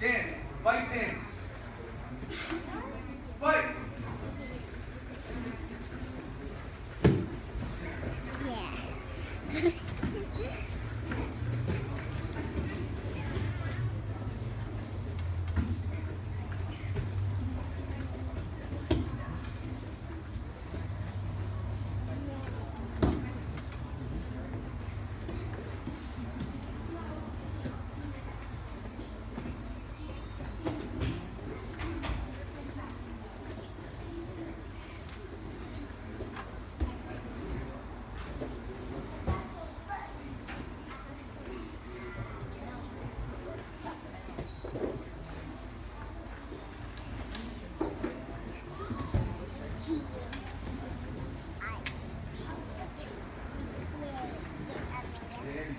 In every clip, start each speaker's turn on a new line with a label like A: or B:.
A: Dance. Fight dance.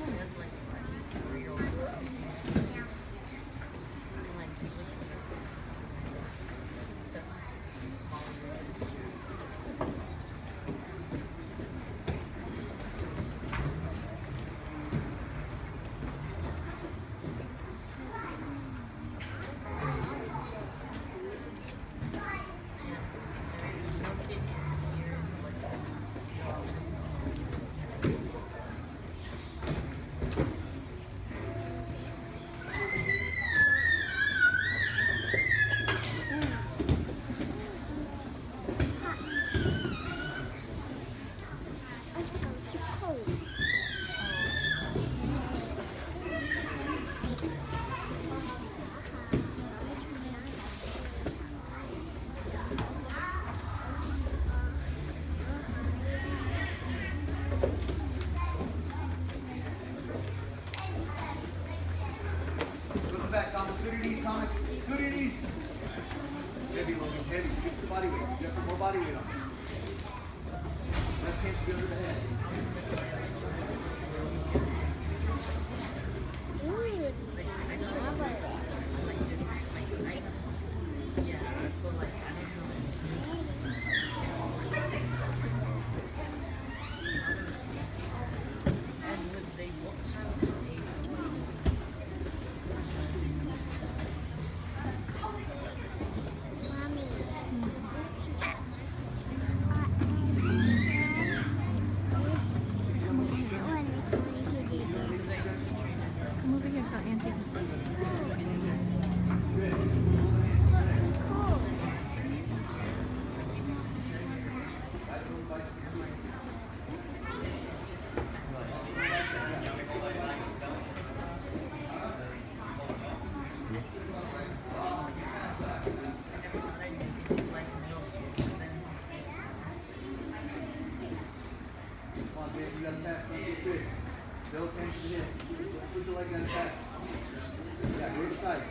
B: Mommy cold. I forgot to cold.
A: Look back, Thomas. Good your knees, Thomas. Good knees. Heavy, Logan. Heavy. Get some body weight. Have to more body weight on. Left hand should be under the head. Hip. Push your leg down fast. Yeah, go to the side.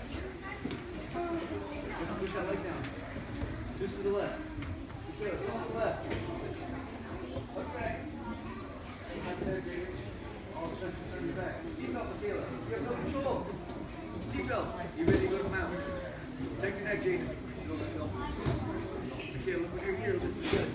A: Push that leg down. Just to the left. Good. Just to the left. You have no control. You ready to go the mountain? Take your neck, Jaden. Michaela, look you're here. This. Get what's